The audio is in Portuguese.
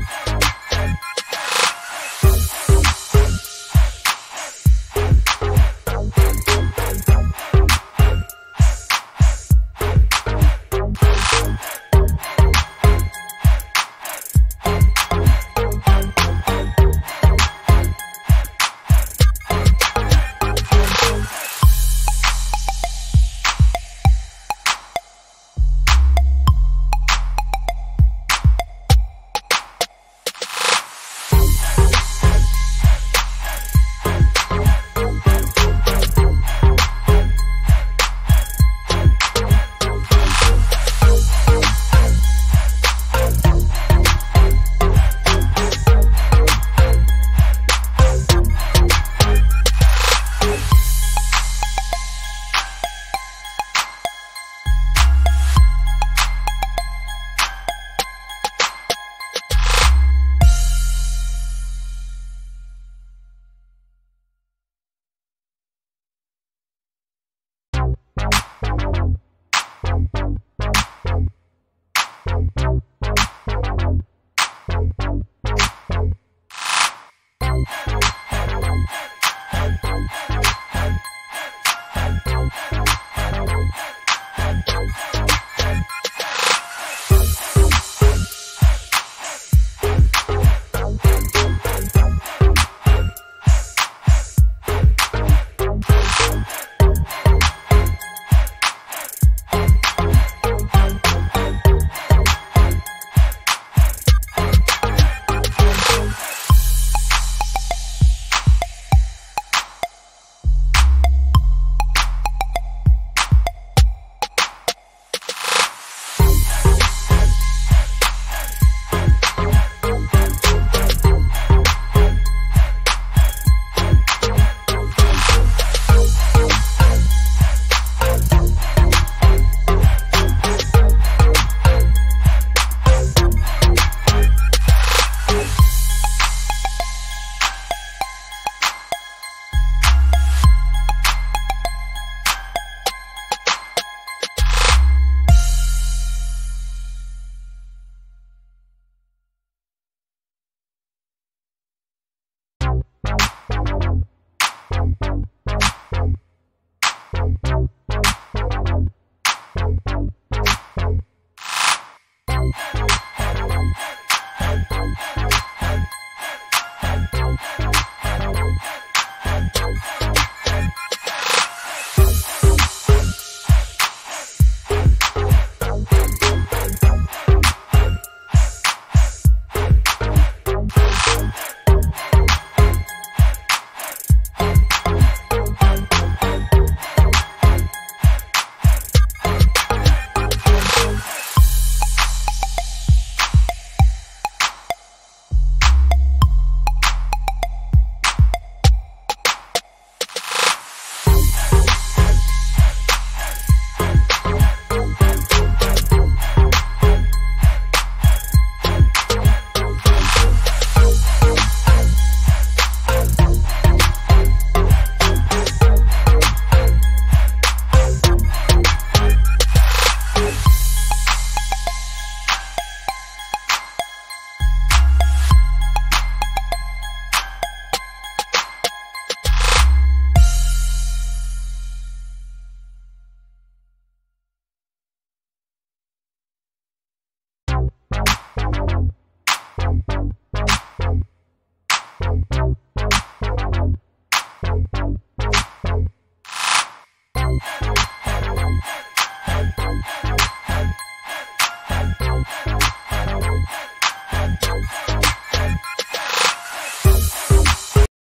Música